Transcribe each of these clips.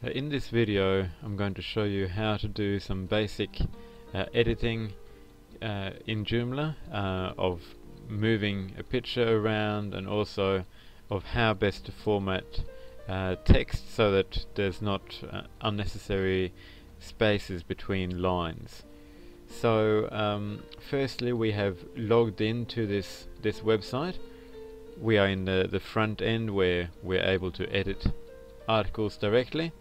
Uh, in this video I'm going to show you how to do some basic uh, editing uh, in Joomla uh, of moving a picture around and also of how best to format uh, text so that there's not uh, unnecessary spaces between lines. So um, firstly we have logged into this this website. We are in the, the front end where we're able to edit articles directly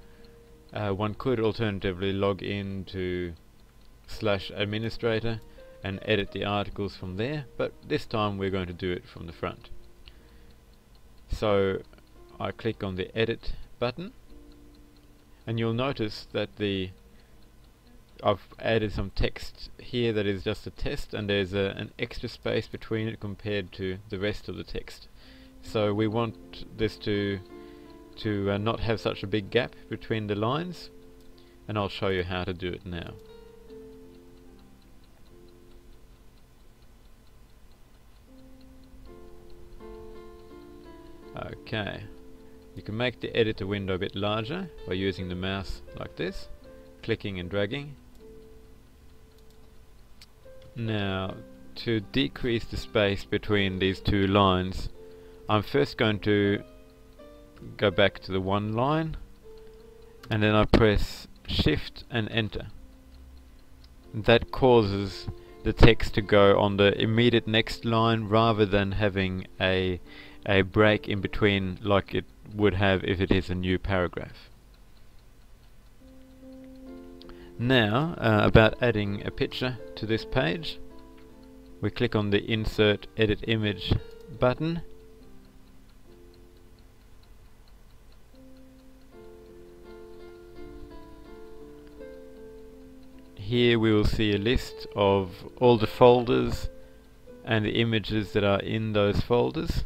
uh, one could alternatively log in to slash administrator and edit the articles from there, but this time we're going to do it from the front. So I click on the edit button and you'll notice that the I've added some text here that is just a test and there's a, an extra space between it compared to the rest of the text. So we want this to to uh, not have such a big gap between the lines and I'll show you how to do it now. Okay, you can make the editor window a bit larger by using the mouse like this, clicking and dragging. Now, to decrease the space between these two lines, I'm first going to go back to the one line and then I press shift and enter that causes the text to go on the immediate next line rather than having a a break in between like it would have if it is a new paragraph. Now uh, about adding a picture to this page we click on the insert edit image button here we will see a list of all the folders and the images that are in those folders.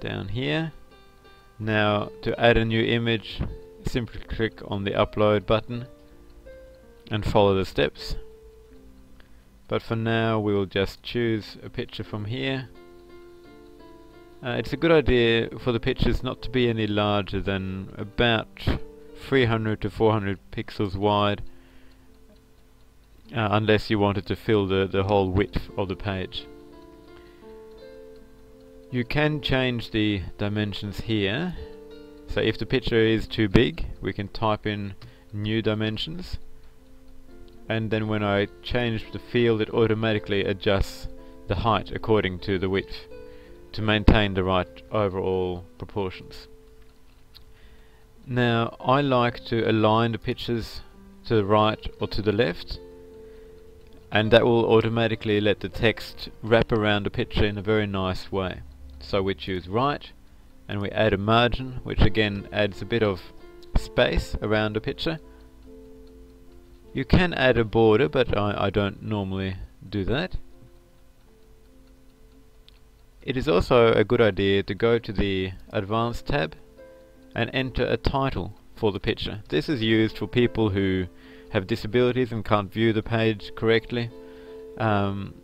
Down here. Now to add a new image simply click on the upload button and follow the steps. But for now we will just choose a picture from here. Uh, it's a good idea for the pictures not to be any larger than about 300 to 400 pixels wide uh, unless you wanted to fill the, the whole width of the page. You can change the dimensions here. So if the picture is too big, we can type in new dimensions. And then when I change the field, it automatically adjusts the height according to the width to maintain the right overall proportions. Now, I like to align the pictures to the right or to the left and that will automatically let the text wrap around the picture in a very nice way. So we choose right and we add a margin which again adds a bit of space around the picture. You can add a border but I, I don't normally do that. It is also a good idea to go to the Advanced tab and enter a title for the picture. This is used for people who have disabilities and can't view the page correctly. Um,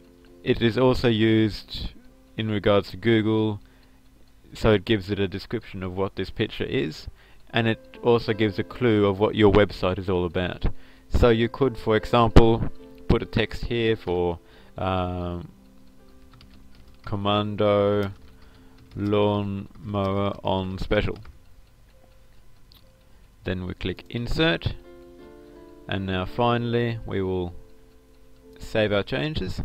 it is also used in regards to Google, so it gives it a description of what this picture is, and it also gives a clue of what your website is all about. So you could, for example, put a text here for um, Commando lawn mower on special. Then we click insert and now finally we will save our changes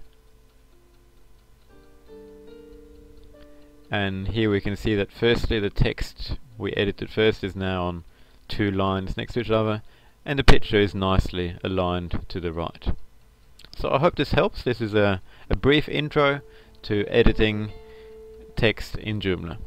and here we can see that firstly the text we edited first is now on two lines next to each other and the picture is nicely aligned to the right. So I hope this helps. This is a, a brief intro to editing text in Joomla.